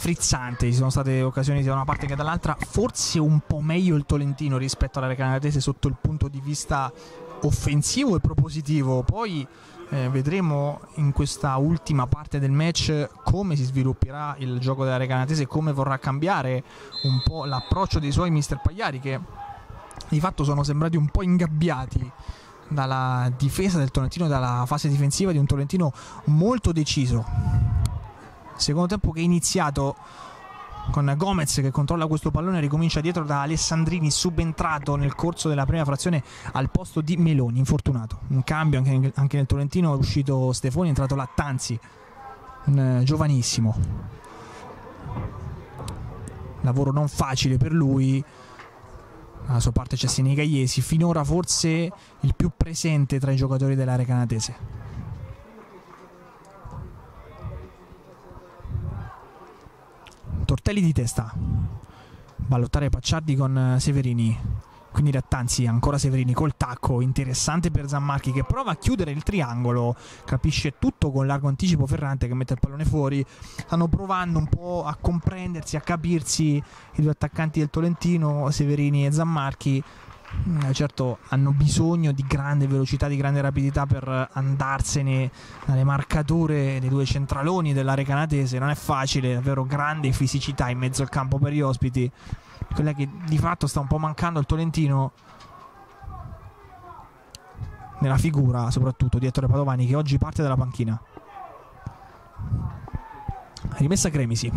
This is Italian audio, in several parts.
frizzante, ci sono state occasioni sia da una parte che dall'altra, forse un po' meglio il Tolentino rispetto alla Recanatese sotto il punto di vista offensivo e propositivo, poi eh, vedremo in questa ultima parte del match come si svilupperà il gioco della Recanatese, come vorrà cambiare un po' l'approccio dei suoi mister Pagliari che di fatto sono sembrati un po' ingabbiati dalla difesa del Tolentino, dalla fase difensiva di un Tolentino molto deciso. Secondo tempo che è iniziato con Gomez che controlla questo pallone ricomincia dietro da Alessandrini subentrato nel corso della prima frazione al posto di Meloni infortunato. Un cambio anche, anche nel Tolentino è uscito Stefoni è entrato Lattanzi un eh, giovanissimo. Lavoro non facile per lui. Alla sua parte c'è Senegaiesi finora forse il più presente tra i giocatori dell'area canatese Tortelli di testa. Ballottare Pacciardi con eh, Severini. Quindi Rattanzi, ancora Severini col tacco, interessante per Zammarchi che prova a chiudere il triangolo, capisce tutto con largo anticipo Ferrante che mette il pallone fuori. Stanno provando un po' a comprendersi, a capirsi i due attaccanti del Tolentino, Severini e Zammarchi. Mm, certo hanno bisogno di grande velocità, di grande rapidità per andarsene dalle marcature dei due centraloni dell'area canadese. Non è facile, davvero grande fisicità in mezzo al campo per gli ospiti. Quella che di fatto sta un po' mancando al Tolentino nella figura, soprattutto di Ettore Padovani, che oggi parte dalla panchina. Rimessa Cremisi,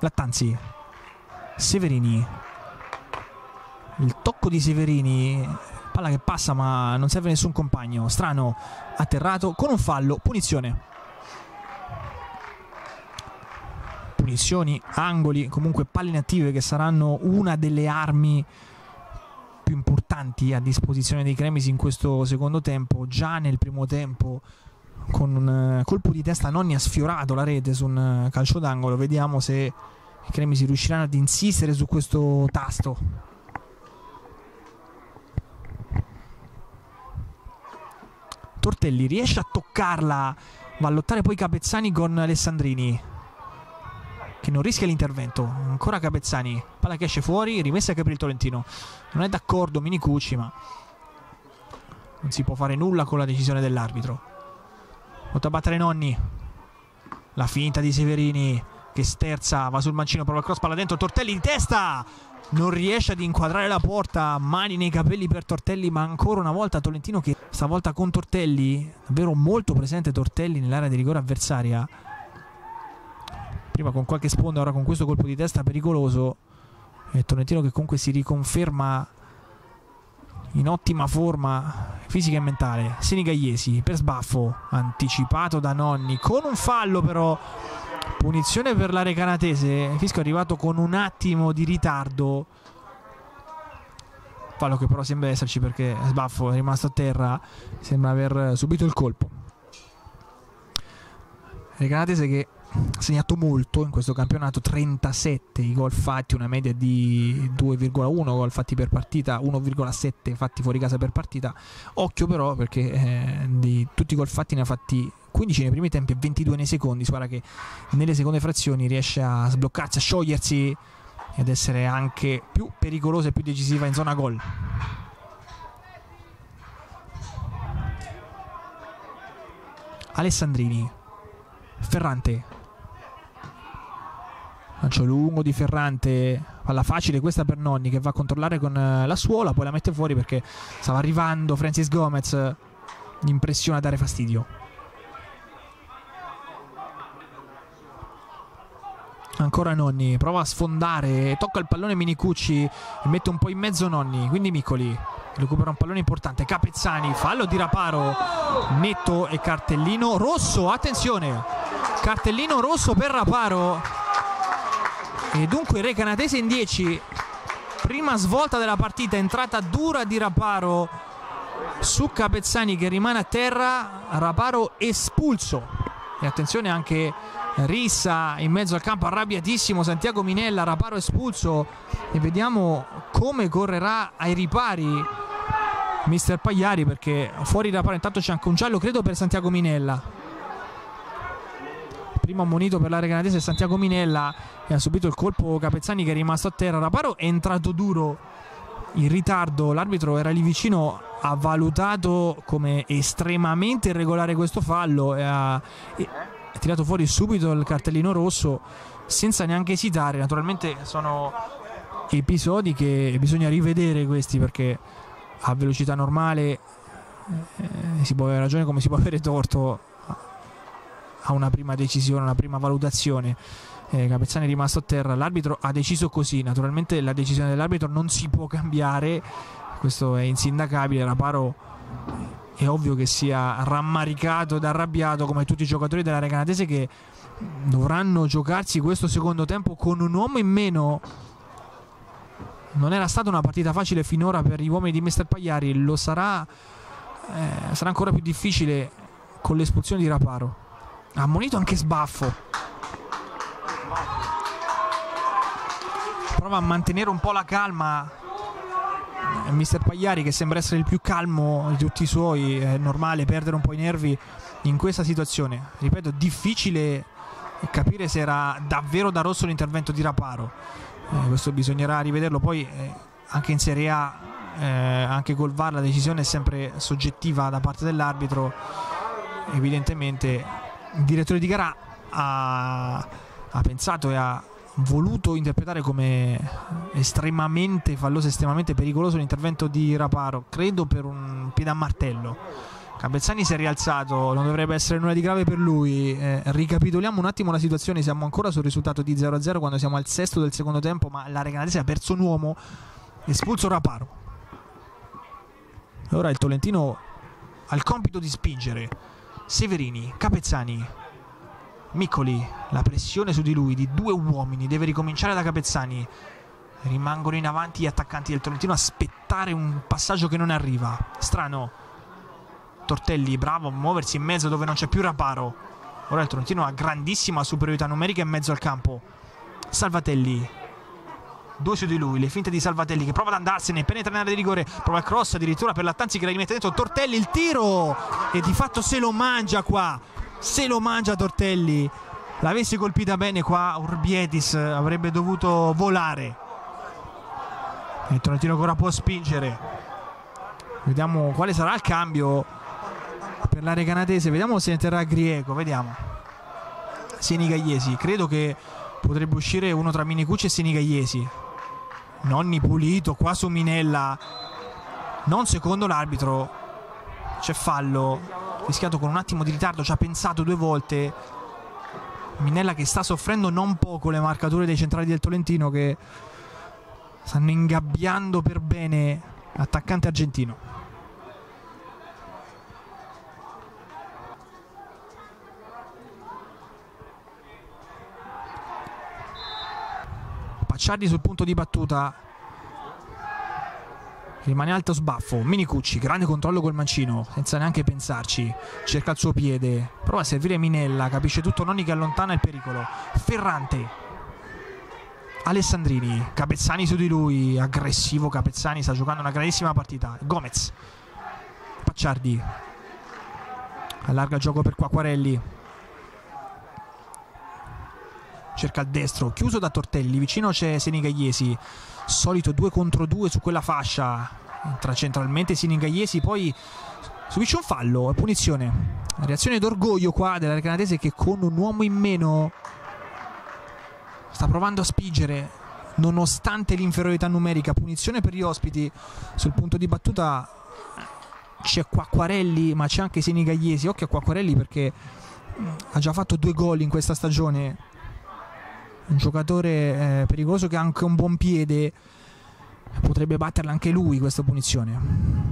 Lattanzi, Severini il tocco di Severini palla che passa ma non serve nessun compagno. Strano atterrato con un fallo punizione. Punizioni angoli comunque palle inattive che saranno una delle armi più importanti a disposizione dei Cremisi in questo secondo tempo. Già nel primo tempo con un colpo di testa Nonni ha sfiorato la rete su un calcio d'angolo. Vediamo se i Cremisi riusciranno ad insistere su questo tasto Tortelli riesce a toccarla, va a lottare poi Capezzani con Alessandrini che non rischia l'intervento. Ancora Capezzani, palla che esce fuori, rimessa che per il Tolentino. Non è d'accordo Minicucci, ma non si può fare nulla con la decisione dell'arbitro. Lotta a battere Nonni. La finta di Severini che sterza, va sul mancino, prova il cross, palla dentro, Tortelli di testa non riesce ad inquadrare la porta, mani nei capelli per Tortelli, ma ancora una volta Tolentino che stavolta con Tortelli, davvero molto presente Tortelli nell'area di rigore avversaria. Prima con qualche sponda, ora con questo colpo di testa pericoloso. E Tolentino che comunque si riconferma in ottima forma fisica e mentale. Senigagliesi per sbaffo, anticipato da Nonni, con un fallo però Punizione per l'area canatese. Fisco è arrivato con un attimo di ritardo. Fallo che però sembra esserci perché Sbaffo è rimasto a terra. Sembra aver subito il colpo. L'area canatese che ha segnato molto in questo campionato 37 i gol fatti una media di 2,1 gol fatti per partita 1,7 fatti fuori casa per partita occhio però perché eh, di tutti i gol fatti ne ha fatti 15 nei primi tempi e 22 nei secondi. Si che nelle seconde frazioni riesce a sbloccarsi, a sciogliersi ed essere anche più pericolosa e più decisiva in zona gol. Alessandrini, Ferrante. Lancio lungo di Ferrante, palla facile questa per Nonni che va a controllare con eh, la suola, poi la mette fuori perché stava arrivando Francis Gomez, impressiona a dare fastidio. Ancora Nonni, prova a sfondare, tocca il pallone Minicucci e mette un po' in mezzo Nonni, quindi Micoli recupera un pallone importante, Capezzani, fallo di Raparo, netto e cartellino rosso, attenzione, cartellino rosso per Raparo e dunque Re Canatese in 10, prima svolta della partita, entrata dura di Raparo su Capezzani che rimane a terra, Raparo espulso. E attenzione anche Rissa in mezzo al campo arrabbiatissimo. Santiago Minella Raparo espulso. E vediamo come correrà ai ripari mister Pagliari perché fuori Raparo intanto c'è anche un giallo credo per Santiago Minella primo ammonito per l'area canadese Santiago Minella e ha subito il colpo Capezzani che è rimasto a terra. Raparo è entrato duro in ritardo, l'arbitro era lì vicino, ha valutato come estremamente irregolare questo fallo e ha, e ha tirato fuori subito il cartellino rosso senza neanche esitare. Naturalmente sono episodi che bisogna rivedere questi perché a velocità normale eh, si può avere ragione come si può avere torto a una prima decisione, una prima valutazione. Eh, Capezzani è rimasto a terra, l'arbitro ha deciso così, naturalmente la decisione dell'arbitro non si può cambiare, questo è insindacabile, Raparo è ovvio che sia rammaricato ed arrabbiato come tutti i giocatori della Recanatese che dovranno giocarsi questo secondo tempo con un uomo in meno. Non era stata una partita facile finora per gli uomini di Mister Pagliari, lo sarà, eh, sarà ancora più difficile con l'espulsione di Raparo. Ammonito anche Sbaffo. Prova a mantenere un po' la calma. Eh, Mister Pagliari che sembra essere il più calmo di tutti i suoi, è normale perdere un po' i nervi in questa situazione. Ripeto, difficile capire se era davvero da rosso l'intervento di Raparo. Eh, questo bisognerà rivederlo. Poi eh, anche in Serie A, eh, anche col VAR, la decisione è sempre soggettiva da parte dell'arbitro. Evidentemente il direttore di gara ha, ha pensato e ha voluto interpretare come estremamente falloso, estremamente pericoloso l'intervento di Raparo, credo per un piede a martello. Cabezzani si è rialzato, non dovrebbe essere nulla di grave per lui. Eh, ricapitoliamo un attimo la situazione, siamo ancora sul risultato di 0-0 quando siamo al sesto del secondo tempo, ma la Recanatese ha perso un uomo, espulso Raparo. Ora il Tolentino ha il compito di spingere Severini, Capezzani, Miccoli, la pressione su di lui di due uomini deve ricominciare da Capezzani. Rimangono in avanti gli attaccanti del Tolentino aspettare un passaggio che non arriva. Strano. Tortelli, bravo a muoversi in mezzo dove non c'è più Raparo. Ora il Tolentino ha grandissima superiorità numerica in mezzo al campo. Salvatelli, due su di lui, le finte di Salvatelli che prova ad andarsene, penetra nell'area di rigore, prova il cross addirittura per Lattanzi che la rimette dentro, Tortelli il tiro! E di fatto se lo mangia qua, se lo mangia Tortelli, l'avessi colpita bene qua Urbietis avrebbe dovuto volare, il Tronentino ancora può spingere, vediamo quale sarà il cambio per l'area canadese, vediamo se entrerà Grieco, vediamo. Sieni Gagliesi, credo che potrebbe uscire uno tra Minicucci e Sieni Gagliesi Nonni pulito qua su Minella. Non secondo l'arbitro. C'è fallo rischiato con un attimo di ritardo ci ha pensato due volte. Minella che sta soffrendo non poco le marcature dei centrali del Tolentino che stanno ingabbiando per bene l'attaccante argentino Pacciardi sul punto di battuta. Rimane alto sbaffo. Minicucci, grande controllo col mancino senza neanche pensarci. Cerca il suo piede. Prova a servire Minella capisce tutto Nonni che allontana il pericolo. Ferrante. Alessandrini Capezzani su di lui. Aggressivo Capezzani sta giocando una grandissima partita. Gomez. Pacciardi. Allarga il gioco per Quacquarelli cerca il destro, chiuso da Tortelli, vicino c'è Senigagliesi, solito 2 contro 2 su quella fascia, entra centralmente Senigagliesi, poi subisce un fallo, punizione. Reazione d'orgoglio qua della canadese che con un uomo in meno sta provando a spingere nonostante l'inferiorità numerica. Punizione per gli ospiti sul punto di battuta c'è Quacquarelli ma c'è anche Senigagliesi. Occhio a Quacquarelli perché ha già fatto due gol in questa stagione un giocatore eh, pericoloso che ha anche un buon piede potrebbe batterla anche lui questa punizione.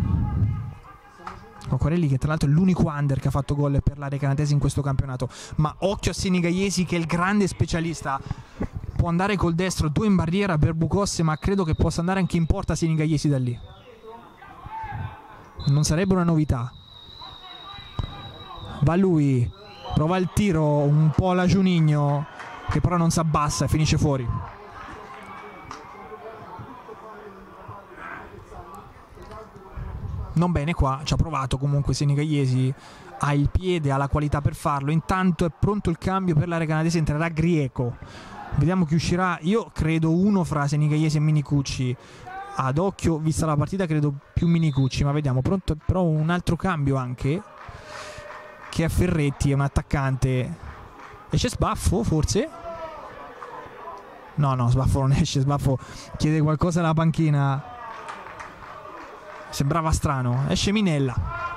Coccorelli che tra l'altro è l'unico under che ha fatto gol per l'area canadese in questo campionato. Ma occhio a Senigaiesi che è il grande specialista. Può andare col destro due in barriera per Bucosse ma credo che possa andare anche in porta Senigaiesi da lì. Non sarebbe una novità. Va lui prova il tiro un po' alla Giunigno che però non si abbassa e finisce fuori. Non bene qua, ci ha provato comunque Senigagliesi ha il piede, ha la qualità per farlo. Intanto è pronto il cambio per l'area canadese, entrerà Grieco. Vediamo chi uscirà. Io credo uno fra Senigalesi e Minicucci. Ad occhio, vista la partita, credo più Minicucci, ma vediamo. Pronto però un altro cambio anche. Che è Ferretti, è un attaccante. Esce Sbaffo, forse? No, no, Sbaffo non esce. Sbaffo chiede qualcosa alla panchina. Sembrava strano. Esce Minella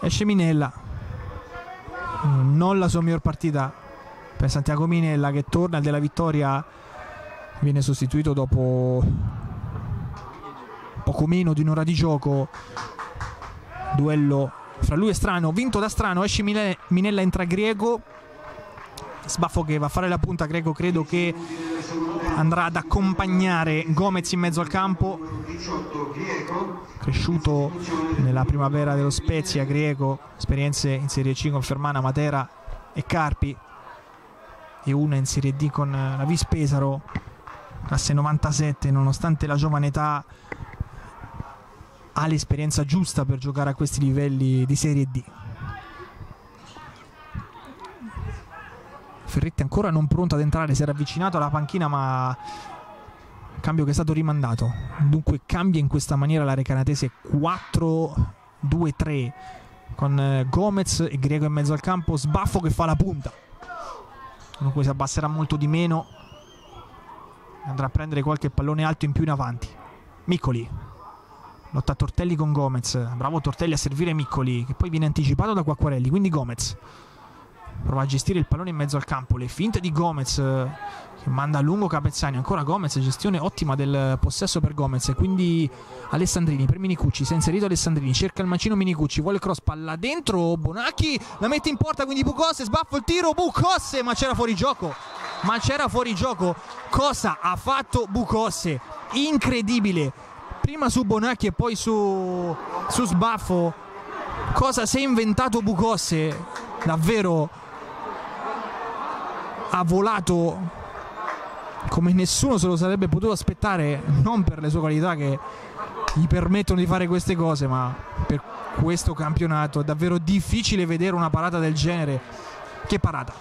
esce Minella non la sua miglior partita per Santiago Minella che torna della vittoria viene sostituito dopo poco meno di un'ora di gioco duello fra lui e Strano vinto da Strano esce Minella entra Griego Sbaffo che va a fare la punta Greco credo che andrà ad accompagnare Gomez in mezzo al campo. Cresciuto nella primavera dello Spezia Greco esperienze in Serie C con Fermana, Matera e Carpi. E una in Serie D con la Vis Pesaro classe 97 nonostante la giovane età ha l'esperienza giusta per giocare a questi livelli di Serie D Ferretti ancora non pronto ad entrare, si era avvicinato alla panchina ma cambio che è stato rimandato. Dunque cambia in questa maniera la Recanatese 4-2-3 con eh, Gomez e Greco in mezzo al campo, Sbaffo che fa la punta. Dunque si abbasserà molto di meno. Andrà a prendere qualche pallone alto in più in avanti. Miccoli. Lotta Tortelli con Gomez. Bravo Tortelli a servire Miccoli, che poi viene anticipato da Quacquarelli. Quindi Gomez prova a gestire il pallone in mezzo al campo, le finte di Gomez che manda a lungo Capezzani, ancora Gomez, gestione ottima del possesso per Gomez, quindi Alessandrini per Minicucci, si è inserito Alessandrini, cerca il mancino Minicucci, vuole cross, palla dentro, Bonacchi la mette in porta, quindi Bucosse, sbaffa il tiro, Bucosse, ma c'era fuori gioco, ma c'era fuori gioco, cosa ha fatto Bucosse? Incredibile, prima su Bonacchi e poi su, su Sbaffo, cosa si è inventato Bucosse? Davvero ha volato come nessuno se lo sarebbe potuto aspettare, non per le sue qualità che gli permettono di fare queste cose, ma per questo campionato è davvero difficile vedere una parata del genere. Che parata!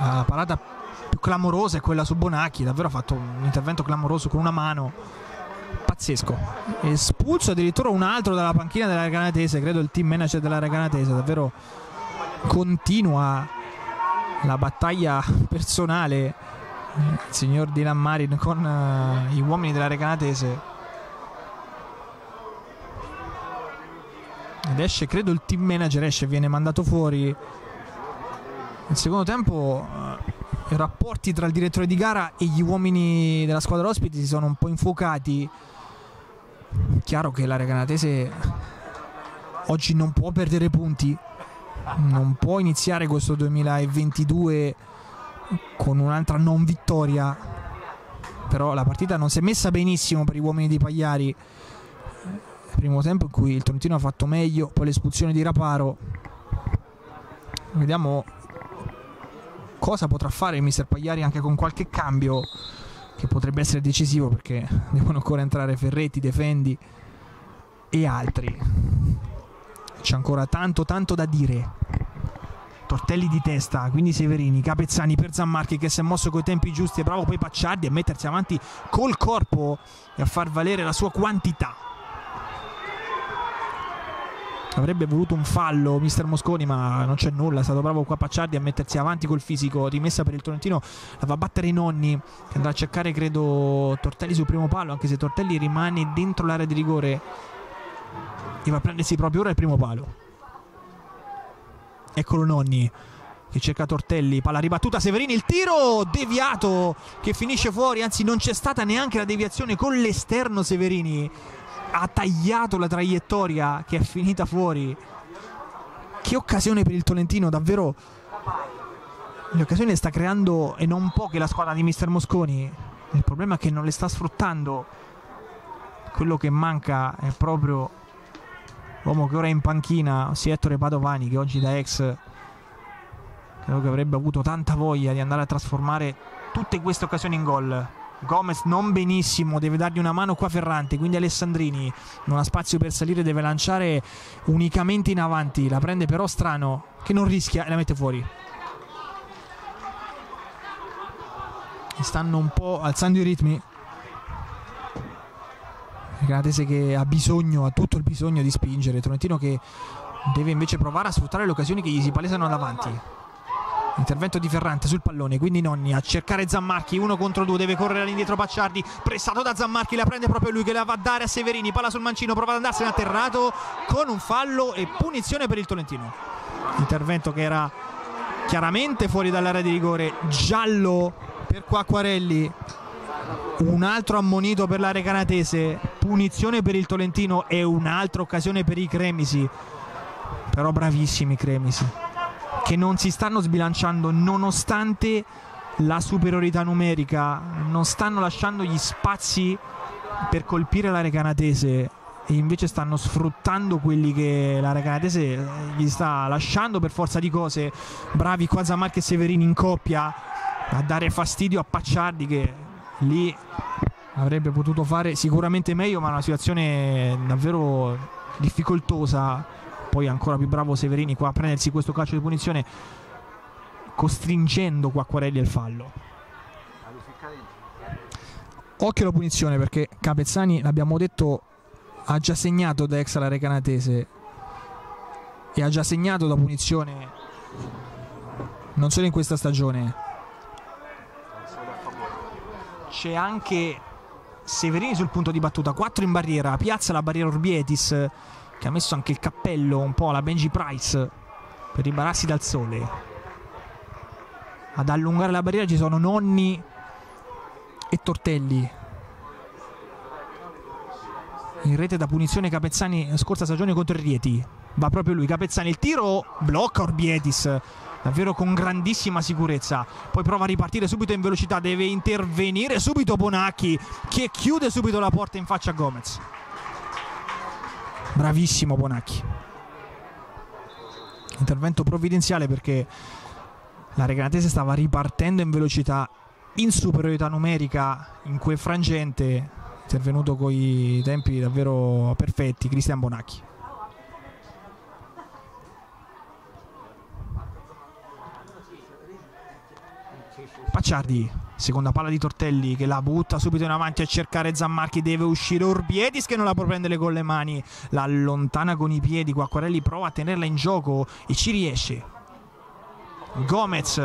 La parata clamorosa è quella su Bonacchi, davvero ha fatto un intervento clamoroso con una mano. Pazzesco. Espulso addirittura un altro dalla panchina della Reganatese, credo il team manager della Reganatese, davvero continua la battaglia personale. Il signor Dylan Marin con uh, gli uomini della Recanatese ed esce credo il team manager esce viene mandato fuori. Nel secondo tempo uh, i rapporti tra il direttore di gara e gli uomini della squadra ospiti si sono un po' infuocati. Chiaro che la Recanatese oggi non può perdere punti. Non può iniziare questo 2022 con un'altra non vittoria. Però la partita non si è messa benissimo per gli uomini di Pagliari. Primo tempo in cui il Trentino ha fatto meglio poi l'espulsione di Raparo. Vediamo cosa potrà fare il mister Pagliari anche con qualche cambio che potrebbe essere decisivo perché devono ancora entrare Ferretti, Defendi e altri c'è ancora tanto tanto da dire. Tortelli di testa, quindi Severini, Capezzani per Zammarchi che si è mosso coi tempi giusti, è bravo poi Pacciardi a mettersi avanti col corpo e a far valere la sua quantità. Avrebbe voluto un fallo mister Mosconi, ma non c'è nulla. È stato bravo qua Pacciardi a mettersi avanti col fisico. Rimessa per il Tolentino, la va a battere i nonni. Che andrà a cercare, credo, Tortelli sul primo palo. Anche se Tortelli rimane dentro l'area di rigore che va a prendersi proprio ora il primo palo. Eccolo Nonni che cerca Tortelli, palla ribattuta Severini, il tiro deviato che finisce fuori, anzi non c'è stata neanche la deviazione con l'esterno Severini. Ha tagliato la traiettoria che è finita fuori. Che occasione per il Tolentino, davvero le sta creando e non poche la squadra di Mister Mosconi. Il problema è che non le sta sfruttando. Quello che manca è proprio L'uomo che ora è in panchina, sia Ettore Padovani, che oggi da ex credo che avrebbe avuto tanta voglia di andare a trasformare tutte queste occasioni in gol. Gomez non benissimo, deve dargli una mano qua Ferrante, quindi Alessandrini non ha spazio per salire, deve lanciare unicamente in avanti, la prende però strano, che non rischia e la mette fuori. Stanno un po' alzando i ritmi. Granatese che ha bisogno, ha tutto il bisogno di spingere. Tronentino che deve invece provare a sfruttare le occasioni che gli si palesano davanti. Intervento di Ferrante sul pallone, quindi Nonni a cercare Zammarchi, uno contro due, deve correre all'indietro Pacciardi, pressato da Zammarchi, la prende proprio lui che la va a dare a Severini, palla sul mancino, prova ad andarsene atterrato con un fallo e punizione per il Tolentino. Intervento che era chiaramente fuori dall'area di rigore, giallo per Quacquarelli, un altro ammonito per l'area canatese, punizione per il Tolentino e un'altra occasione per i Cremisi. Però bravissimi Cremisi che non si stanno sbilanciando nonostante la superiorità numerica, non stanno lasciando gli spazi per colpire l'area canadese e invece stanno sfruttando quelli che l'area canadese gli sta lasciando per forza di cose. Bravi qua Zamarchi e Severini in coppia a dare fastidio a Pacciardi che lì avrebbe potuto fare sicuramente meglio, ma una situazione davvero difficoltosa poi ancora più bravo Severini qua a prendersi questo calcio di punizione costringendo Quacquarelli al fallo. Occhio alla punizione perché Capezzani l'abbiamo detto ha già segnato da ex alla Recanatese. E ha già segnato da punizione non solo in questa stagione. C'è anche Severini sul punto di battuta 4 in barriera piazza la barriera Orbietis che ha messo anche il cappello un po' alla Benji Price per ribararsi dal sole. Ad allungare la barriera ci sono Nonni e Tortelli. In rete da punizione Capezzani scorsa stagione contro il Rieti. Va proprio lui, Capezzani. Il tiro blocca Orbietis davvero con grandissima sicurezza. Poi prova a ripartire subito in velocità, deve intervenire subito Bonacchi che chiude subito la porta in faccia a Gomez. Bravissimo Bonacchi. Intervento provvidenziale perché la Reganatese stava ripartendo in velocità, in superiorità numerica in quel frangente, intervenuto con i tempi davvero perfetti, Cristian Bonacchi. Pacciardi Seconda palla di Tortelli che la butta subito in avanti a cercare Zammarchi. Deve uscire Urbietis che non la può prendere con le mani. La allontana con i piedi. Quacquarelli prova a tenerla in gioco e ci riesce. Gomez.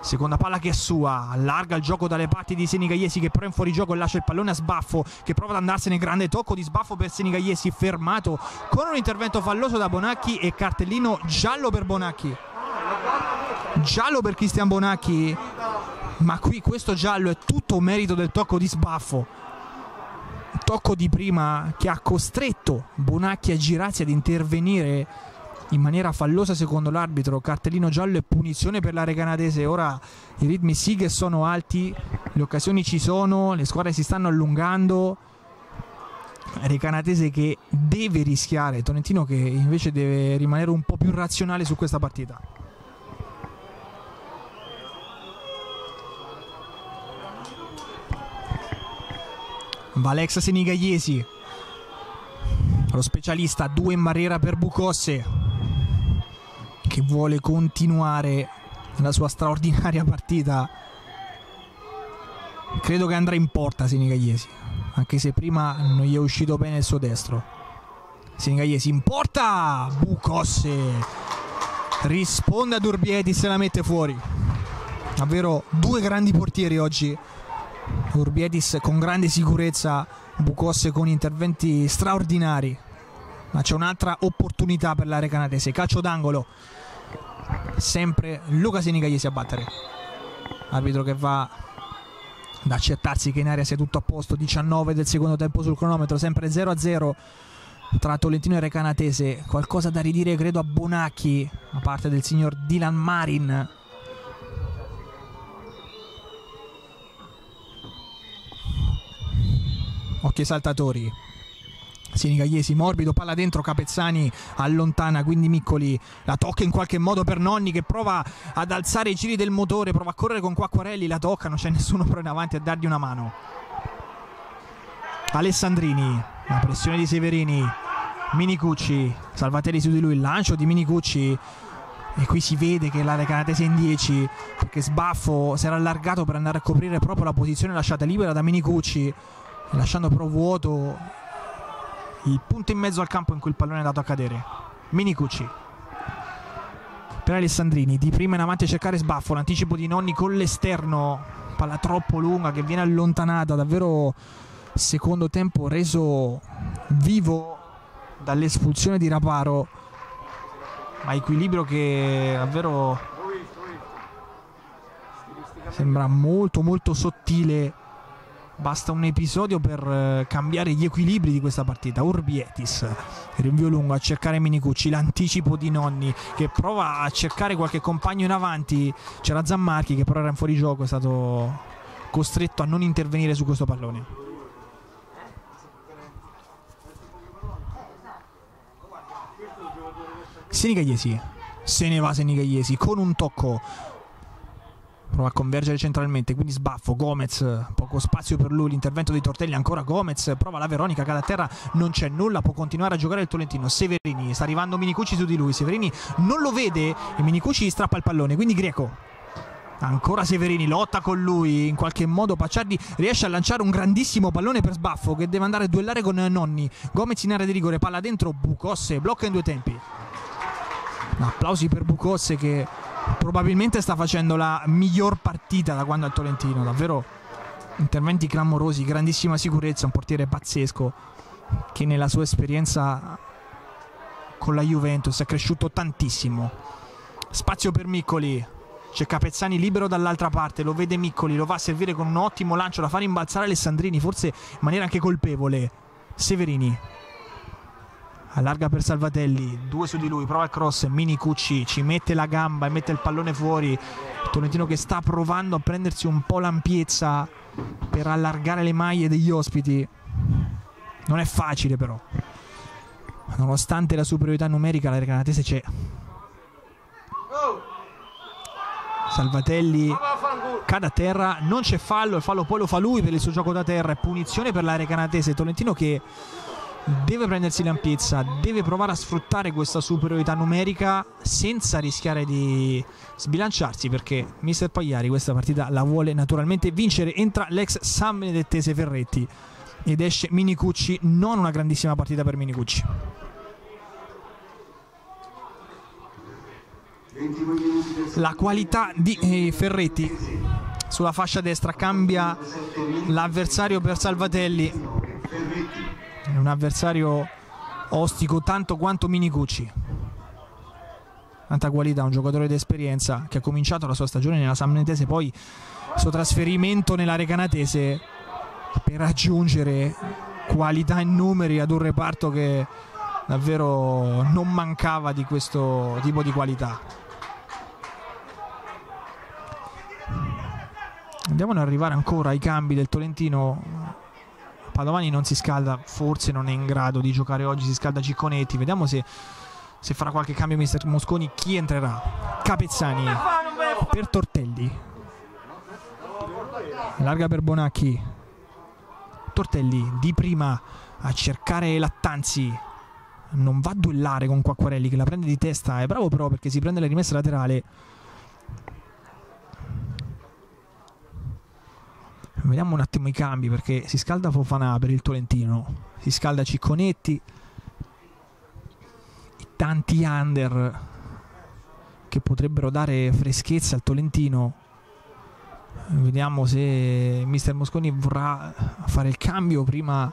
Seconda palla che è sua, allarga il gioco dalle parti di Senigaiesi che però è in fuorigioco e lascia il pallone a Sbaffo che prova ad andarsene, grande tocco di Sbaffo per Senigaiesi fermato con un intervento falloso da Bonacchi e cartellino giallo per Bonacchi. Giallo per Cristian Bonacchi ma qui questo giallo è tutto merito del tocco di sbaffo. Tocco di prima che ha costretto Bonacchi a girarsi ad intervenire in maniera fallosa secondo l'arbitro. Cartellino giallo e punizione per l'area canadese ora i ritmi sì che sono alti le occasioni ci sono le squadre si stanno allungando. Re canadese che deve rischiare Tonentino che invece deve rimanere un po' più razionale su questa partita Valex Senigaiesi lo specialista due in barriera per Bucosse che vuole continuare la sua straordinaria partita. Credo che andrà in porta Senigaiesi anche se prima non gli è uscito bene il suo destro. Senigaiesi in porta Bucosse risponde ad Urbietis e la mette fuori. Davvero due grandi portieri oggi Urbietis con grande sicurezza, Bucosse con interventi straordinari. Ma c'è un'altra opportunità per l'area canadese. Calcio d'angolo. Sempre Luca Senigagliesi a battere. Arbitro che va ad accertarsi che in area sia tutto a posto. 19 del secondo tempo sul cronometro, sempre 0-0 tra Tolentino e Recanatese. Qualcosa da ridire credo a Bonacchi da parte del signor Dylan Marin occhi saltatori Senigagliesi morbido, palla dentro, Capezzani allontana, quindi Miccoli la tocca in qualche modo per Nonni che prova ad alzare i giri del motore, prova a correre con Quacquarelli, la tocca, non c'è nessuno però in avanti a dargli una mano. Alessandrini, la pressione di Severini, Minicucci, Salvatelli su di lui, il lancio di Minicucci e qui si vede che l'area canadese è in 10 perché Sbaffo si era allargato per andare a coprire proprio la posizione lasciata libera da Minicucci lasciando però vuoto il punto in mezzo al campo in cui il pallone è andato a cadere. Minicucci. Per Alessandrini di prima in avanti a cercare Sbaffo l'anticipo di Nonni con l'esterno. Palla troppo lunga che viene allontanata davvero secondo tempo reso vivo dall'espulsione di Raparo. Ma equilibrio che davvero sembra molto molto sottile basta un episodio per eh, cambiare gli equilibri di questa partita. Urbietis rinvio lungo a cercare Minicucci l'anticipo di Nonni che prova a cercare qualche compagno in avanti. C'era Zammarchi che però era in fuorigioco è stato costretto a non intervenire su questo pallone. Senigalliesi se ne va Senigalliesi con un tocco prova a convergere centralmente quindi sbaffo Gomez poco spazio per lui l'intervento di Tortelli ancora Gomez prova la Veronica cade a terra non c'è nulla può continuare a giocare il Tolentino Severini sta arrivando Minicucci su di lui Severini non lo vede e Minicucci strappa il pallone quindi Greco Ancora Severini lotta con lui. In qualche modo Pacciardi riesce a lanciare un grandissimo pallone per Sbaffo che deve andare a duellare con Nonni. Gomez in area di rigore, palla dentro, Bucosse blocca in due tempi. Applausi per Bucosse che probabilmente sta facendo la miglior partita da quando è al Tolentino. Davvero interventi clamorosi, grandissima sicurezza, un portiere pazzesco che nella sua esperienza con la Juventus è cresciuto tantissimo. Spazio per Miccoli. C'è Capezzani libero dall'altra parte, lo vede Miccoli, lo va a servire con un ottimo lancio da fare imbalzare Alessandrini, forse in maniera anche colpevole. Severini allarga per Salvatelli, due su di lui, prova il cross, Mini Cucci ci mette la gamba e mette il pallone fuori. Tolentino che sta provando a prendersi un po' l'ampiezza per allargare le maglie degli ospiti. Non è facile però. Nonostante la superiorità numerica, la Recanatese c'è. Salvatelli cade a terra, non c'è fallo, il fallo poi lo fa lui per il suo gioco da terra, è punizione per l'area canatese. Tolentino che deve prendersi l'ampiezza, deve provare a sfruttare questa superiorità numerica senza rischiare di sbilanciarsi perché Mister Pagliari questa partita la vuole naturalmente vincere. Entra l'ex San Benedettese Ferretti ed esce Minicucci, non una grandissima partita per Minicucci. La qualità di eh, Ferretti sulla fascia destra cambia l'avversario per Salvatelli è un avversario ostico tanto quanto Minicucci. Tanta qualità, un giocatore di esperienza che ha cominciato la sua stagione nella Samnetese, poi il suo trasferimento nella Recanatese per raggiungere qualità e numeri ad un reparto che davvero non mancava di questo tipo di qualità. Andiamo ad arrivare ancora ai cambi del Tolentino Padovani non si scalda, forse non è in grado di giocare oggi, si scalda Cicconetti, vediamo se, se farà qualche cambio mister Mosconi, chi entrerà? Capezzani. Per Tortelli, larga per Bonacchi, Tortelli di prima a cercare Lattanzi, non va a duellare con Quacquarelli che la prende di testa, è bravo però perché si prende la rimessa laterale Vediamo un attimo i cambi perché si scalda Fofana per il Tolentino, si scalda Cicconetti, i tanti under che potrebbero dare freschezza al Tolentino. Vediamo se mister Mosconi vorrà fare il cambio prima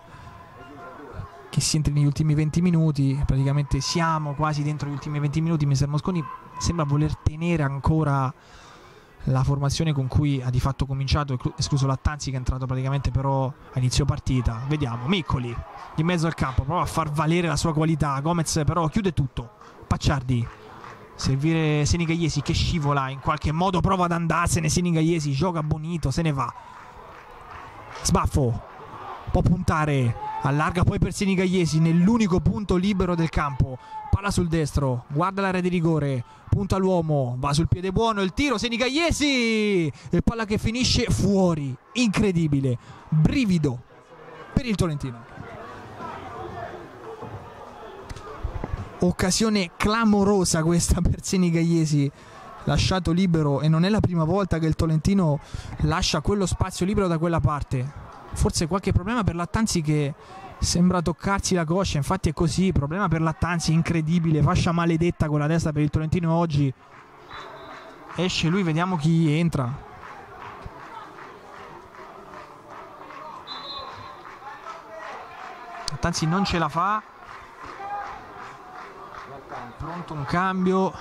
che si entri negli ultimi 20 minuti. Praticamente siamo quasi dentro gli ultimi 20 minuti. Mister Mosconi sembra voler tenere ancora la formazione con cui ha di fatto cominciato, escluso Lattanzi che è entrato praticamente però a inizio partita. Vediamo, Miccoli in mezzo al campo, prova a far valere la sua qualità. Gomez però chiude tutto. Pacciardi, servire Senigalliesi che scivola in qualche modo, prova ad andarsene. Senigalliesi gioca bonito, se ne va. Sbaffo, può puntare, allarga poi per Senigalliesi nell'unico punto libero del campo palla sul destro, guarda l'area di rigore, punta l'uomo, va sul piede buono, il tiro, Senigagliesi, e palla che finisce fuori, incredibile, brivido per il Tolentino. Occasione clamorosa questa per Senigagliesi lasciato libero e non è la prima volta che il Tolentino lascia quello spazio libero da quella parte. Forse qualche problema per Lattanzi che sembra toccarsi la coscia, infatti è così, problema per Lattanzi incredibile, fascia maledetta con la testa per il Tolentino oggi. Esce lui, vediamo chi entra. Lattanzi non ce la fa. Pronto un cambio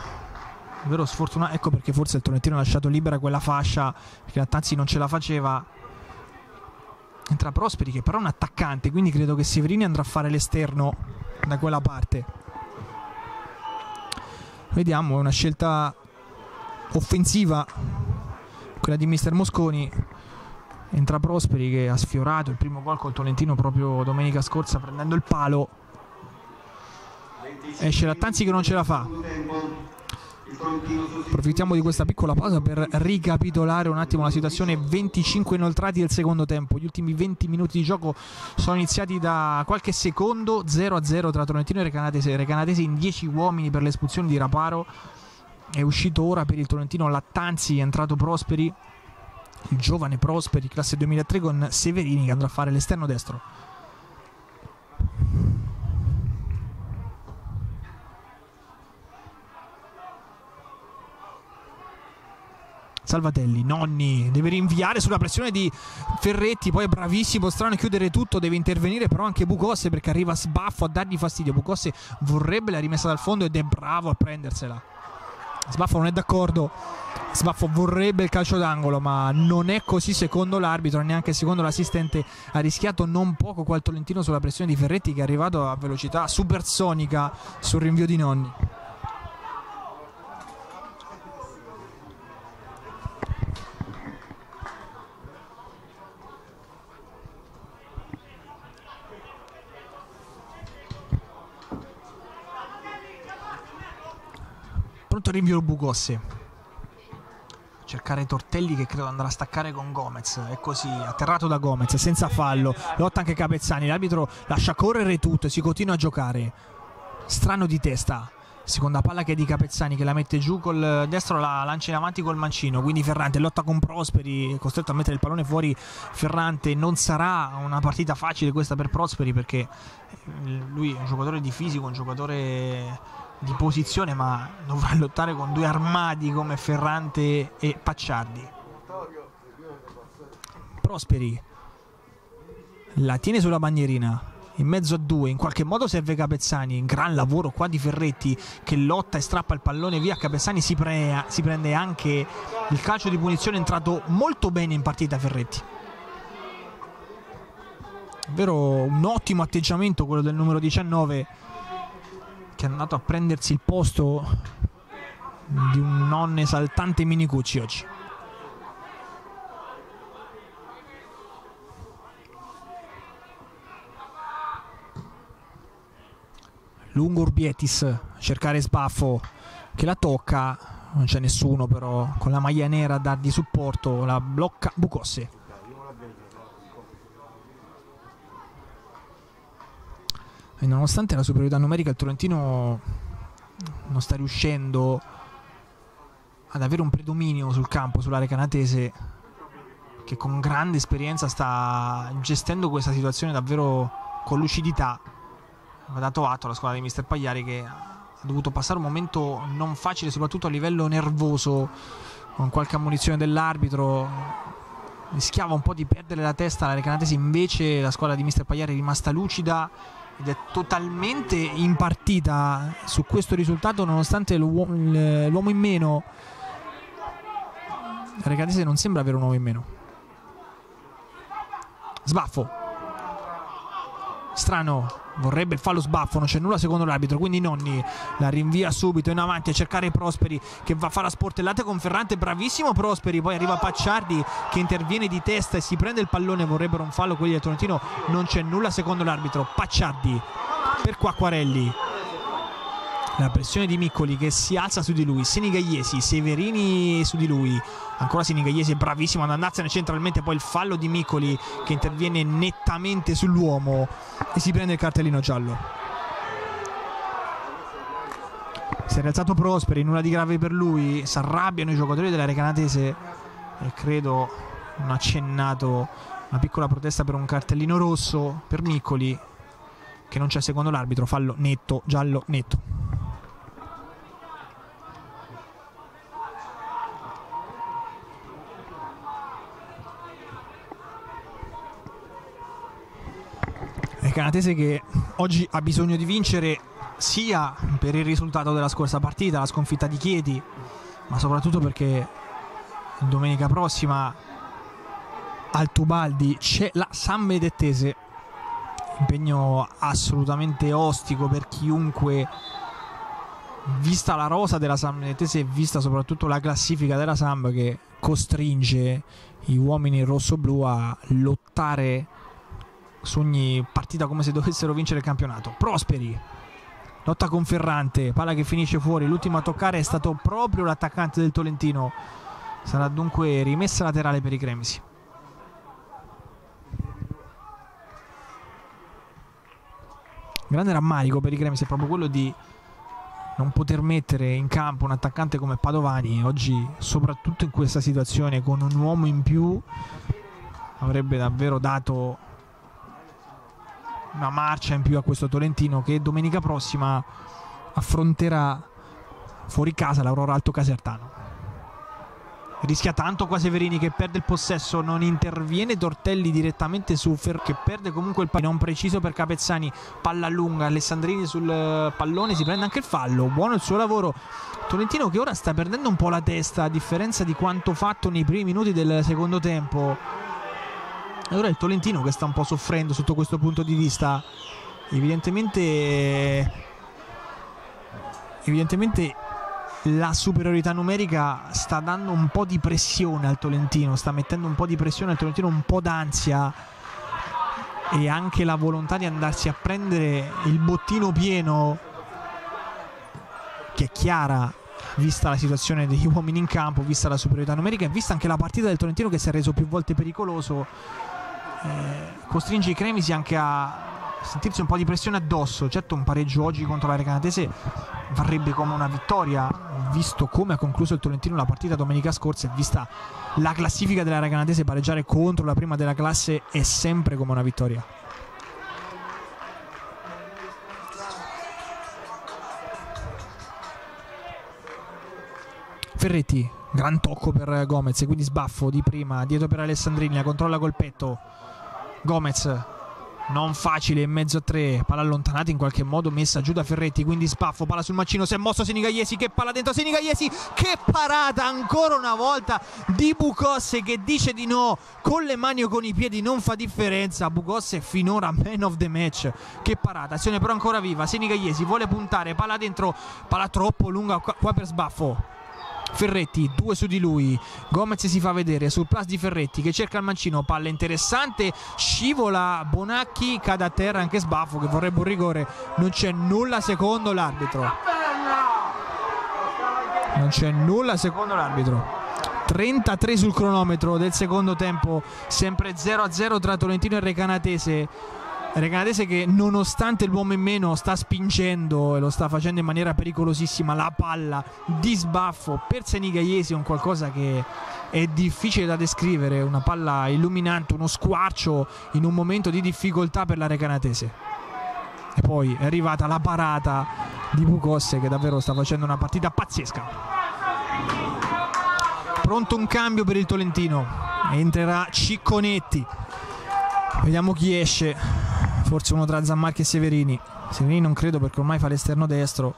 vero sfortunato. Ecco perché forse il Tolentino ha lasciato libera quella fascia perché Lattanzi non ce la faceva. Entra Prosperi che però è un attaccante, quindi credo che Severini andrà a fare l'esterno da quella parte. Vediamo, è una scelta offensiva quella di mister Mosconi. Entra Prosperi che ha sfiorato il primo gol col Tolentino proprio domenica scorsa prendendo il palo. Esce Lattanzi che non ce la fa. Approfittiamo di questa piccola pausa per ricapitolare un attimo la situazione 25 inoltrati del secondo tempo. Gli ultimi 20 minuti di gioco sono iniziati da qualche secondo 0-0 tra Tolentino e Recanatese. Recanatese in 10 uomini per l'espulsione di Raparo. È uscito ora per il Tolentino Lattanzi, è entrato Prosperi, il giovane Prosperi, classe 2003 con Severini che andrà a fare l'esterno destro. Salvatelli, Nonni deve rinviare sulla pressione di Ferretti, poi è bravissimo, strano chiudere tutto, deve intervenire però anche Bucosse perché arriva Sbaffo a dargli fastidio. Bucosse vorrebbe la rimessa dal fondo ed è bravo a prendersela. Sbaffo non è d'accordo, Sbaffo vorrebbe il calcio d'angolo ma non è così secondo l'arbitro neanche secondo l'assistente ha rischiato non poco qua il Tolentino sulla pressione di Ferretti che è arrivato a velocità supersonica sul rinvio di Nonni. Pronto rinvio Bugossi. Cercare Tortelli che credo andrà a staccare con Gomez. È così, atterrato da Gomez, senza fallo. Lotta anche Capezzani. L'arbitro lascia correre tutto e si continua a giocare. Strano di testa. Seconda palla che è di Capezzani che la mette giù col destro, la lancia in avanti col mancino. Quindi Ferrante lotta con Prosperi, costretto a mettere il pallone fuori. Ferrante non sarà una partita facile questa per Prosperi perché lui è un giocatore di fisico, un giocatore di posizione, ma dovrà lottare con due armadi come Ferrante e Pacciardi. Prosperi la tiene sulla bandierina in mezzo a due, in qualche modo serve Capezzani, gran lavoro qua di Ferretti che lotta e strappa il pallone via, Capezzani si, pre si prende anche il calcio di punizione, entrato molto bene in partita Ferretti. Vero un ottimo atteggiamento quello del numero 19 che è andato a prendersi il posto di un non esaltante Minicucci oggi. Lungo Urbietis, cercare sbaffo che la tocca, non c'è nessuno però con la maglia nera a dargli supporto, la blocca Bucosse. E nonostante la superiorità numerica il Torrentino non sta riuscendo ad avere un predominio sul campo, sull'area canatese che con grande esperienza sta gestendo questa situazione davvero con lucidità. Va dato atto alla squadra di Mister Pagliari che ha dovuto passare un momento non facile, soprattutto a livello nervoso, con qualche ammunizione dell'arbitro. Rischiava un po' di perdere la testa l'area canatese, invece la squadra di Mister Pagliari è rimasta lucida ed è totalmente in partita su questo risultato nonostante l'uomo in meno. Recatese non sembra avere un uomo in meno. Sbaffo strano vorrebbe il fallo sbaffo, non c'è nulla secondo l'arbitro, quindi Nonni la rinvia subito in avanti a cercare Prosperi che va a fare la sportellata con Ferrante, bravissimo Prosperi, poi arriva Pacciardi che interviene di testa e si prende il pallone, vorrebbero un fallo quelli del Tronentino, non c'è nulla secondo l'arbitro, Pacciardi per Quacquarelli la pressione di Miccoli che si alza su di lui, Senigagliesi, Severini su di lui, ancora Senigagliesi è bravissimo ad andarsene centralmente, poi il fallo di Miccoli che interviene nettamente sull'uomo e si prende il cartellino giallo. Si è rialzato Prosperi, nulla di grave per lui, si arrabbiano i giocatori della Recanatese e credo hanno accennato una piccola protesta per un cartellino rosso per Miccoli che non c'è secondo l'arbitro, fallo netto, giallo netto. Canatese che oggi ha bisogno di vincere sia per il risultato della scorsa partita, la sconfitta di Chieti, ma soprattutto perché domenica prossima al Tubaldi c'è la San Benedettese, impegno assolutamente ostico per chiunque vista la rosa della San Benedettese e vista soprattutto la classifica della Samb che costringe gli uomini rosso-blu a lottare su ogni partita come se dovessero vincere il campionato. Prosperi, lotta con Ferrante, palla che finisce fuori, l'ultimo a toccare è stato proprio l'attaccante del Tolentino. Sarà dunque rimessa laterale per i Cremisi. Grande rammarico per i Cremisi è proprio quello di non poter mettere in campo un attaccante come Padovani oggi, soprattutto in questa situazione con un uomo in più, avrebbe davvero dato una marcia in più a questo Tolentino che domenica prossima affronterà fuori casa l'Aurora Alto Casertano. Rischia tanto qua Severini che perde il possesso, non interviene Tortelli direttamente su Fer che perde comunque il pallone, non preciso per Capezzani, palla lunga, Alessandrini sul pallone, si prende anche il fallo, buono il suo lavoro. Tolentino che ora sta perdendo un po' la testa a differenza di quanto fatto nei primi minuti del secondo tempo allora il Tolentino che sta un po' soffrendo sotto questo punto di vista. Evidentemente, evidentemente la superiorità numerica sta dando un po' di pressione al Tolentino, sta mettendo un po' di pressione al Tolentino, un po' d'ansia e anche la volontà di andarsi a prendere il bottino pieno che è chiara vista la situazione degli uomini in campo, vista la superiorità numerica e vista anche la partita del Tolentino che si è reso più volte pericoloso eh, costringe i Cremisi anche a sentirsi un po' di pressione addosso. Certo, un pareggio oggi contro la Recanatese varrebbe come una vittoria, visto come ha concluso il Tolentino la partita domenica scorsa e vista la classifica della Recanatese, pareggiare contro la prima della classe è sempre come una vittoria. Ferretti, gran tocco per Gomez, quindi sbaffo di prima, dietro per Alessandrini, la controlla col petto Gomez non facile in mezzo a tre. Palla allontanata in qualche modo messa giù da Ferretti quindi spaffo palla sul macino si è mosso Senigagliesi che palla dentro Senigagliesi che parata ancora una volta di Bucosse che dice di no con le mani o con i piedi non fa differenza. Bucosse finora man of the match. Che parata azione però ancora viva. Senigagliesi vuole puntare palla dentro palla troppo lunga qua per sbaffo Ferretti, due su di lui. Gomez si fa vedere sul plus di Ferretti che cerca il mancino, palla interessante, scivola Bonacchi, cade a terra anche Sbaffo che vorrebbe un rigore. Non c'è nulla secondo l'arbitro. Non c'è nulla secondo l'arbitro. 33 sul cronometro del secondo tempo, sempre 0-0 tra Tolentino e Recanatese. Recanatese che nonostante l'uomo in meno sta spingendo e lo sta facendo in maniera pericolosissima la palla di sbaffo per Senigaiesi un qualcosa che è difficile da descrivere. Una palla illuminante uno squarcio in un momento di difficoltà per la Recanatese. E poi è arrivata la parata di Bucosse che davvero sta facendo una partita pazzesca. Pronto un cambio per il Tolentino. Entrerà Cicconetti. Vediamo chi esce forse uno tra Zammarchi e Severini. Severini non credo perché ormai fa l'esterno destro.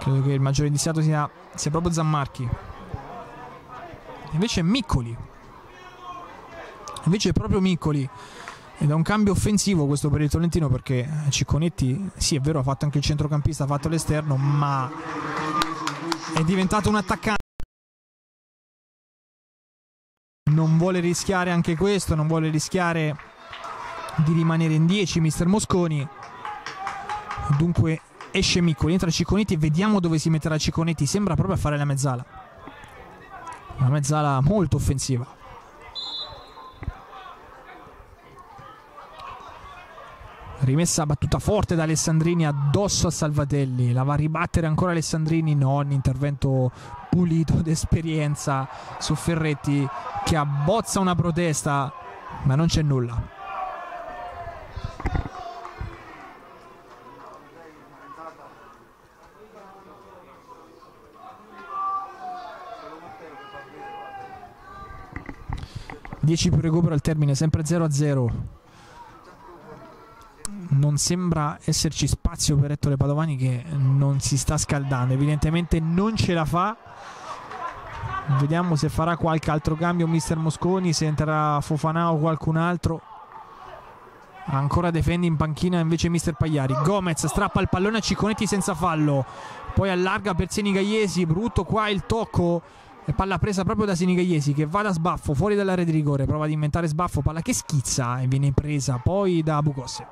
Credo che il maggiore indiziato sia, sia proprio Zammarchi. Invece è Miccoli. Invece è proprio Miccoli. Ed è un cambio offensivo questo per il Tolentino perché Cicconetti, sì è vero, ha fatto anche il centrocampista, ha fatto l'esterno, ma è diventato un attaccante. Non vuole rischiare anche questo, non vuole rischiare di rimanere in 10 mister Mosconi dunque esce Miccoli, entra Cicconetti e vediamo dove si metterà Cicconetti, sembra proprio a fare la mezzala. Una mezzala molto offensiva. Rimessa battuta forte da Alessandrini addosso a Salvatelli. La va a ribattere ancora Alessandrini. No, un intervento pulito d'esperienza su Ferretti che abbozza una protesta, ma non c'è nulla. Dieci più recupero al termine, sempre 0 a 0 non sembra esserci spazio per Ettore Padovani che non si sta scaldando, evidentemente non ce la fa. Vediamo se farà qualche altro cambio mister Mosconi, se entrerà Fofana o qualcun altro. Ancora difende in panchina invece mister Pagliari. Gomez strappa il pallone a Cicconetti senza fallo. Poi allarga per Senigaiesi, brutto qua il tocco. E palla presa proprio da Senigaiesi che va da sbaffo fuori dall'area di rigore. Prova ad inventare sbaffo, palla che schizza e viene presa poi da Bucosse.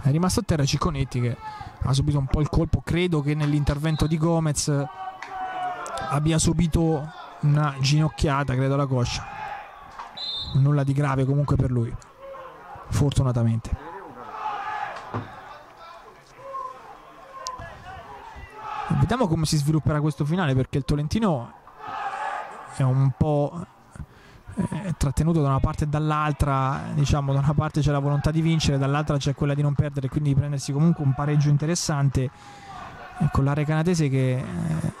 È rimasto a terra Cicconetti che ha subito un po' il colpo. Credo che nell'intervento di Gomez abbia subito una ginocchiata, credo alla coscia. Nulla di grave comunque per lui, fortunatamente. Vediamo come si svilupperà questo finale perché il Tolentino è un po' eh, trattenuto da una parte e dall'altra, diciamo da una parte c'è la volontà di vincere, dall'altra c'è quella di non perdere, quindi di prendersi comunque un pareggio interessante con l'area canadese che eh,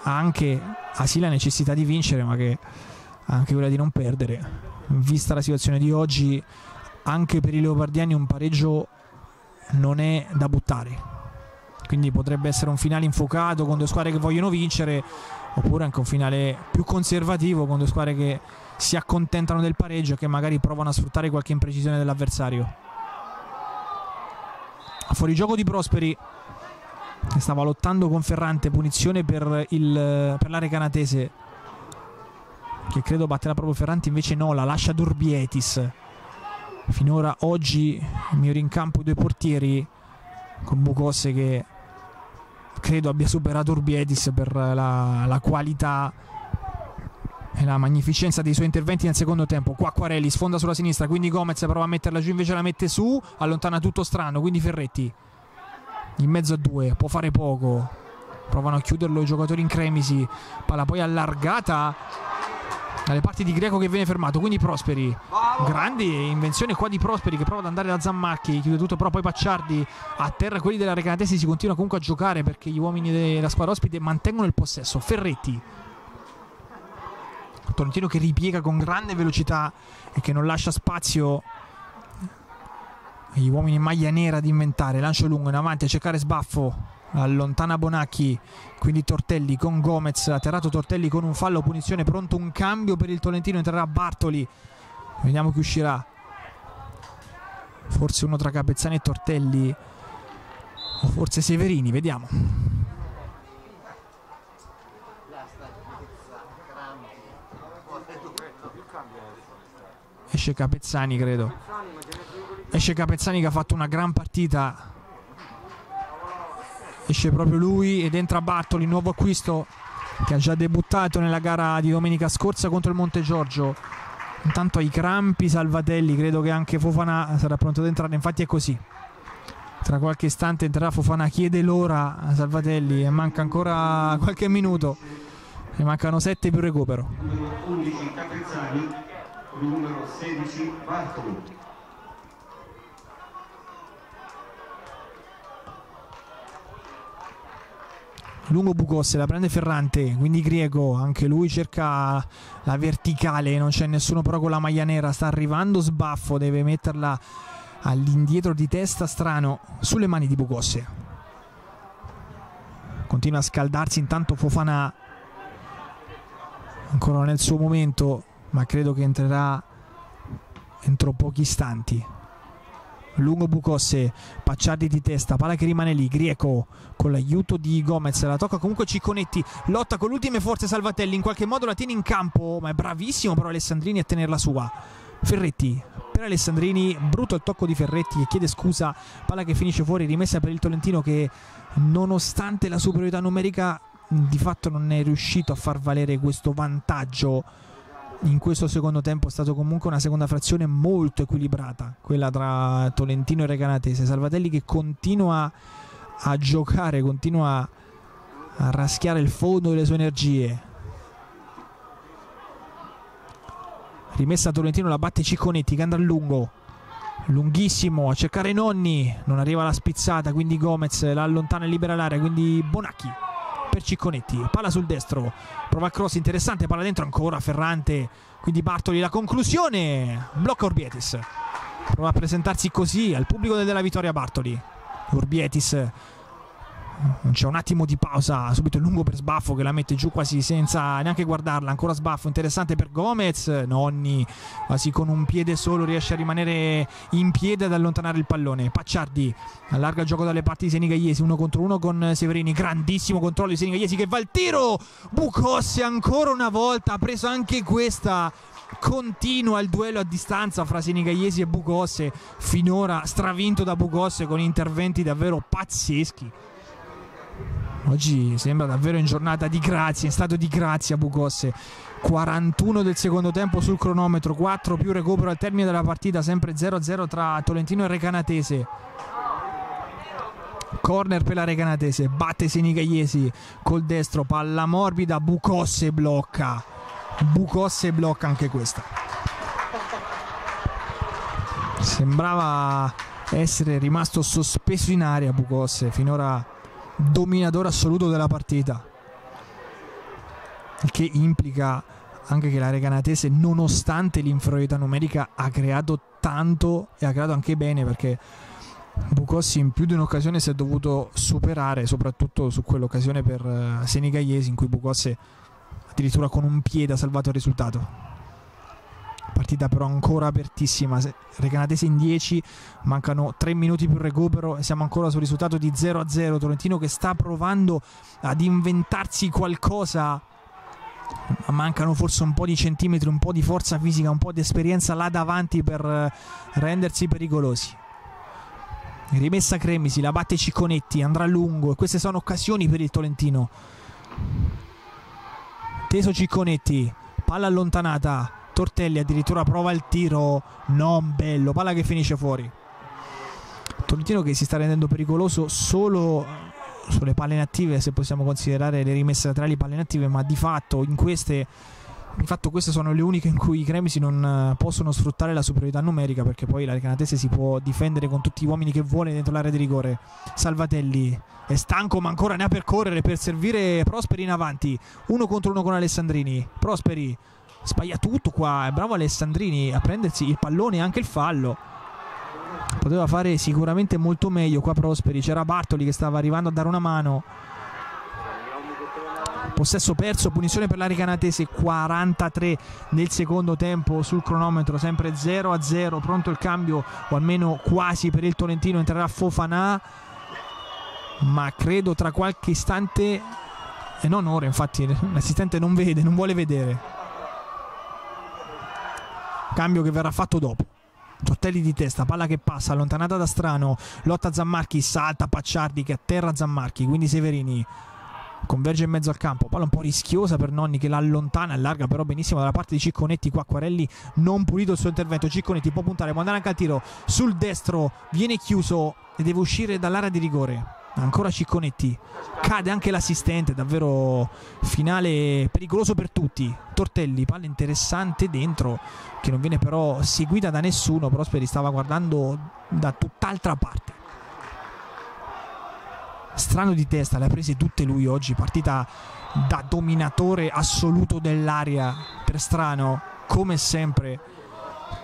ha anche ha sì la necessità di vincere, ma che ha anche quella di non perdere. Vista la situazione di oggi, anche per i leopardiani un pareggio non è da buttare. Quindi potrebbe essere un finale infuocato con due squadre che vogliono vincere, oppure anche un finale più conservativo con due squadre che si accontentano del pareggio che magari provano a sfruttare qualche imprecisione dell'avversario. Fuori gioco di Prosperi che stava lottando con Ferrante, punizione per, il, per l'area canatese che credo batterà proprio Ferrante, invece no, la lascia Durbietis. Finora oggi migliori in campo i due portieri con Bucosse che credo abbia superato Urbietis per la, la qualità e la magnificenza dei suoi interventi nel secondo tempo. Qua Quarelli sfonda sulla sinistra, quindi Gomez prova a metterla giù, invece la mette su, allontana tutto strano, quindi Ferretti in mezzo a due, può fare poco. Provano a chiuderlo i giocatori in cremisi, palla poi allargata dalle parti di Greco che viene fermato, quindi Prosperi. Grande invenzione qua di Prosperi che prova ad andare da Zammacchi, chiude tutto però poi Pacciardi a terra quelli della Recanatesi si continua comunque a giocare perché gli uomini della squadra ospite mantengono il possesso. Ferretti Tolentino che ripiega con grande velocità e che non lascia spazio agli uomini in maglia nera di inventare. Lancio lungo in avanti a cercare sbaffo. Allontana Bonacchi, quindi Tortelli con Gomez. Atterrato Tortelli con un fallo, punizione. Pronto un cambio per il Tolentino. Entrerà Bartoli. Vediamo chi uscirà. Forse uno tra Capezzani e Tortelli. O forse Severini, vediamo. esce Capezzani credo esce Capezzani che ha fatto una gran partita esce proprio lui ed entra Bartoli nuovo acquisto che ha già debuttato nella gara di domenica scorsa contro il Monte Giorgio. Intanto ai crampi Salvatelli credo che anche Fofana sarà pronto ad entrare infatti è così. Tra qualche istante entrerà Fofana chiede l'ora a Salvatelli e manca ancora qualche minuto. Ne mancano 7 più recupero. 11 Capezzani numero 16 Bartolo. Lungo Bucosse, la prende Ferrante, quindi Griego, anche lui cerca la verticale, non c'è nessuno però con la maglia nera, sta arrivando sbaffo, deve metterla all'indietro di testa strano sulle mani di Bucosse. Continua a scaldarsi intanto Fofana ancora nel suo momento ma credo che entrerà entro pochi istanti. Lungo Bucosse, Pacciardi di testa, palla che rimane lì, Grieco con l'aiuto di Gomez, la tocca comunque Cicconetti, lotta con l'ultime forze Salvatelli, in qualche modo la tiene in campo, ma è bravissimo però Alessandrini a tenerla sua. Ferretti per Alessandrini, brutto il tocco di Ferretti che chiede scusa, palla che finisce fuori, rimessa per il Tolentino che nonostante la superiorità numerica di fatto non è riuscito a far valere questo vantaggio in questo secondo tempo è stata comunque una seconda frazione molto equilibrata, quella tra Tolentino e Recanatese. Salvatelli che continua a giocare, continua a raschiare il fondo delle sue energie. Rimessa a Tolentino, la batte Cicconetti che andrà a lungo. Lunghissimo a cercare Nonni, non arriva la spizzata, quindi Gomez la allontana e libera l'area, quindi Bonacchi per Cicconetti, palla sul destro, prova cross interessante, palla dentro ancora Ferrante, quindi Bartoli la conclusione, blocca Urbietis, prova a presentarsi così al pubblico della vittoria Bartoli, Urbietis c'è un attimo di pausa, subito lungo per Sbaffo che la mette giù quasi senza neanche guardarla, ancora Sbaffo, interessante per Gomez, Nonni quasi con un piede solo riesce a rimanere in piede ad allontanare il pallone, Pacciardi allarga il gioco dalle parti di Senigalliesi, uno contro uno con Severini, grandissimo controllo di Senigalliesi che va al tiro, Bucosse ancora una volta, ha preso anche questa continua il duello a distanza fra Senigalliesi e Bucosse, finora stravinto da Bucosse con interventi davvero pazzeschi. Oggi sembra davvero in giornata di grazia, in stato di grazia Bucosse. 41 del secondo tempo sul cronometro, 4 più recupero al termine della partita, sempre 0-0 tra Tolentino e Recanatese. Corner per la Recanatese, batte Senigalliesi col destro, palla morbida, Bucosse blocca. Bucosse blocca anche questa. Sembrava essere rimasto sospeso in aria Bucosse, finora dominatore assoluto della partita. Il che implica anche che la Reganatese, nonostante l'inferiorità numerica, ha creato tanto e ha creato anche bene perché Bucossi in più di un'occasione si è dovuto superare, soprattutto su quell'occasione per uh, Senigalliesi in cui Bucossi addirittura con un piede ha salvato il risultato partita però ancora apertissima. Recanatese in 10 mancano 3 minuti più recupero e siamo ancora sul risultato di 0 a 0 Tolentino che sta provando ad inventarsi qualcosa ma mancano forse un po' di centimetri un po' di forza fisica un po' di esperienza là davanti per eh, rendersi pericolosi. Rimessa Cremisi la batte Cicconetti andrà lungo e queste sono occasioni per il Tolentino. Teso Cicconetti palla allontanata Tortelli addirittura prova il tiro non bello, palla che finisce fuori. Tolentino che si sta rendendo pericoloso solo sulle palle inattive, se possiamo considerare le rimesse laterali palle inattive, ma di fatto in queste di fatto queste sono le uniche in cui i Cremisi non possono sfruttare la superiorità numerica perché poi la Canatese si può difendere con tutti gli uomini che vuole dentro l'area di rigore. Salvatelli è stanco ma ancora ne ha per correre per servire Prosperi in avanti. Uno contro uno con Alessandrini. Prosperi sbaglia tutto qua. È bravo Alessandrini a prendersi il pallone e anche il fallo. Poteva fare sicuramente molto meglio qua Prosperi. C'era Bartoli che stava arrivando a dare una mano. Possesso perso, punizione per la Ricanatese 43 nel secondo tempo sul cronometro, sempre 0 a 0, pronto il cambio o almeno quasi per il Tolentino, entrerà Fofanà, ma credo tra qualche istante e non ora, infatti l'assistente non vede, non vuole vedere cambio che verrà fatto dopo. Tortelli di testa, palla che passa, allontanata da Strano, lotta Zammarchi, salta Pacciardi che atterra Zammarchi, quindi Severini converge in mezzo al campo, palla un po' rischiosa per Nonni che la allontana, allarga però benissimo dalla parte di Cicconetti, qua Quarelli non pulito il suo intervento, Cicconetti può puntare, può andare anche al tiro, sul destro viene chiuso e deve uscire dall'area di rigore ancora Cicconetti. Cade anche l'assistente davvero finale pericoloso per tutti. Tortelli palla interessante dentro che non viene però seguita da nessuno. Prosperi stava guardando da tutt'altra parte. Strano di testa le ha prese tutte lui oggi. Partita da dominatore assoluto dell'aria per strano come sempre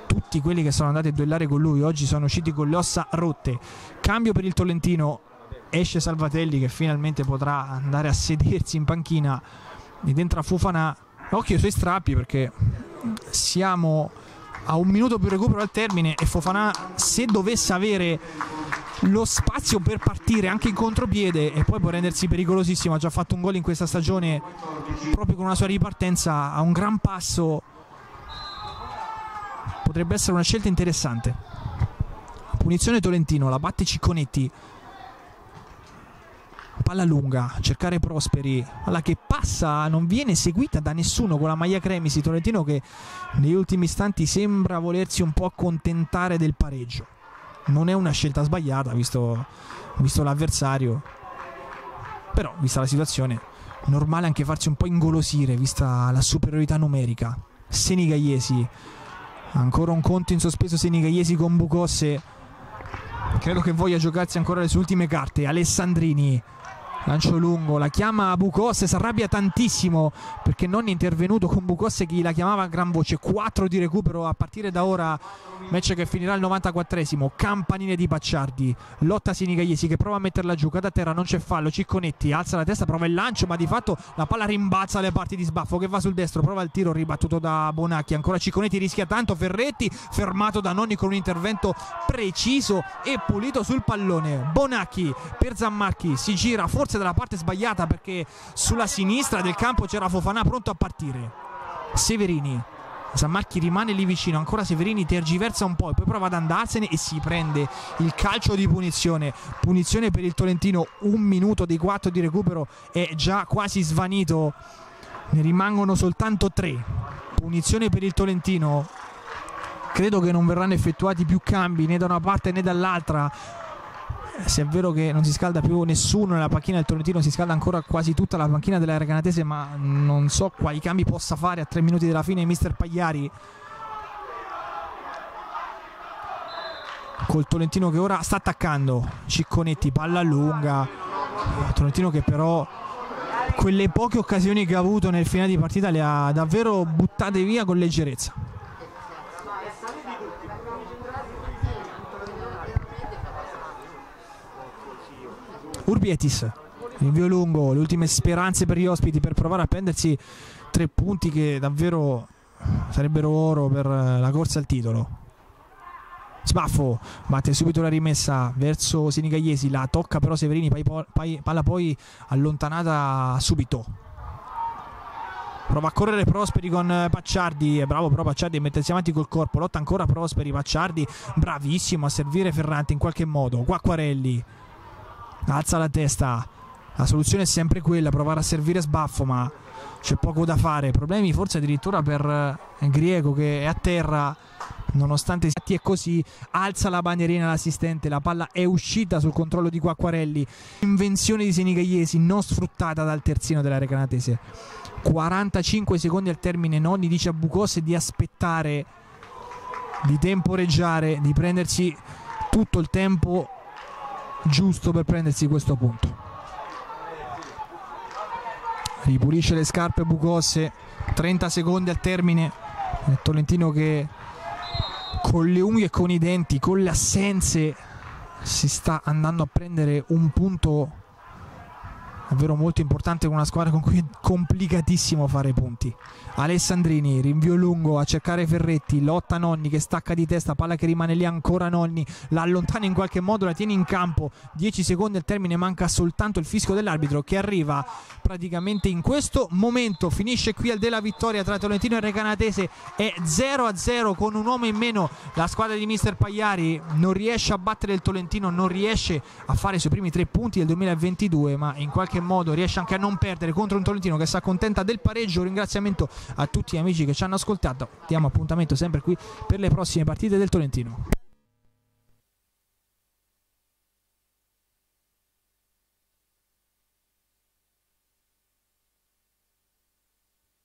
tutti quelli che sono andati a duellare con lui oggi sono usciti con le ossa rotte. Cambio per il Tolentino esce Salvatelli che finalmente potrà andare a sedersi in panchina ed entra Fufana occhio ai suoi strappi perché siamo a un minuto più recupero al termine e Fofana se dovesse avere lo spazio per partire anche in contropiede e poi può rendersi pericolosissimo ha già fatto un gol in questa stagione proprio con una sua ripartenza a un gran passo potrebbe essere una scelta interessante. Punizione Tolentino, la batte Cicconetti. Palla lunga, cercare Prosperi, palla che passa, non viene seguita da nessuno con la maglia Cremisi. Tolentino che negli ultimi istanti sembra volersi un po' accontentare del pareggio. Non è una scelta sbagliata visto, visto l'avversario, però vista la situazione normale anche farsi un po' ingolosire vista la superiorità numerica. Senigaiesi, ancora un conto in sospeso Senigaiesi con Bucosse credo che voglia giocarsi ancora le sue ultime carte Alessandrini lancio lungo, la chiama Bucosse, si arrabbia tantissimo perché non è intervenuto con Bucosse chi la chiamava a gran voce, 4 di recupero a partire da ora, match che finirà il 94esimo, campanine di Pacciardi, lotta Sinigagliesi che prova a metterla giù, cade a terra, non c'è fallo, Cicconetti alza la testa, prova il lancio ma di fatto la palla rimbalza alle parti di sbaffo che va sul destro, prova il tiro ribattuto da Bonacchi, ancora Cicconetti rischia tanto, Ferretti fermato da Nonni con un intervento preciso e pulito sul pallone, Bonacchi per Zammarchi si gira, forse forse dalla parte sbagliata perché sulla sinistra del campo c'era Fofana pronto a partire. Severini. Zammarchi rimane lì vicino, ancora Severini tergiversa un po' e poi prova ad andarsene e si prende il calcio di punizione. Punizione per il Tolentino, un minuto dei quattro di recupero è già quasi svanito. Ne rimangono soltanto tre. Punizione per il Tolentino. Credo che non verranno effettuati più cambi né da una parte né dall'altra se è vero che non si scalda più nessuno nella panchina del Tolentino, si scalda ancora quasi tutta la panchina della Recanatese, ma non so quali cambi possa fare a tre minuti dalla fine mister Pagliari. Col Tolentino che ora sta attaccando, Cicconetti, palla lunga, Tolentino che però quelle poche occasioni che ha avuto nel finale di partita le ha davvero buttate via con leggerezza. Urbietis, invio lungo, le ultime speranze per gli ospiti per provare a prendersi tre punti che davvero sarebbero oro per la corsa al titolo. Sbaffo, batte subito la rimessa verso Senigagliesi, la tocca però Severini, palla poi allontanata subito. Prova a correre Prosperi con Pacciardi, è bravo però Pacciardi a mettersi avanti col corpo, lotta ancora Prosperi, Pacciardi bravissimo a servire Ferrante in qualche modo, Quacquarelli alza la testa. La soluzione è sempre quella, provare a servire sbaffo, ma c'è poco da fare. Problemi forse addirittura per eh, Griego che è a terra, nonostante sia così, alza la bandierina l'assistente, la palla è uscita sul controllo di Quacquarelli. Invenzione di Senigagliesi non sfruttata dal terzino della Recanatese. 45 secondi al termine, Nonni dice a Bucose di aspettare, di temporeggiare, di prendersi tutto il tempo giusto per prendersi questo punto. Ripulisce le scarpe Bucosse, 30 secondi al termine. Tolentino che con le unghie e con i denti, con le assenze, si sta andando a prendere un punto davvero molto importante con una squadra con cui è complicatissimo fare punti. Alessandrini, rinvio lungo a cercare Ferretti, lotta Nonni che stacca di testa, palla che rimane lì ancora Nonni, la allontana in qualche modo, la tiene in campo, 10 secondi al termine, manca soltanto il fischio dell'arbitro che arriva praticamente in questo momento, finisce qui al della vittoria tra Tolentino e Recanatese, è 0-0 con un uomo in meno, la squadra di mister Pagliari non riesce a battere il Tolentino, non riesce a fare i suoi primi tre punti del 2022, ma in qualche modo riesce anche a non perdere contro un Tolentino che si accontenta del pareggio. Un ringraziamento a tutti gli amici che ci hanno ascoltato. Diamo appuntamento sempre qui per le prossime partite del Tolentino.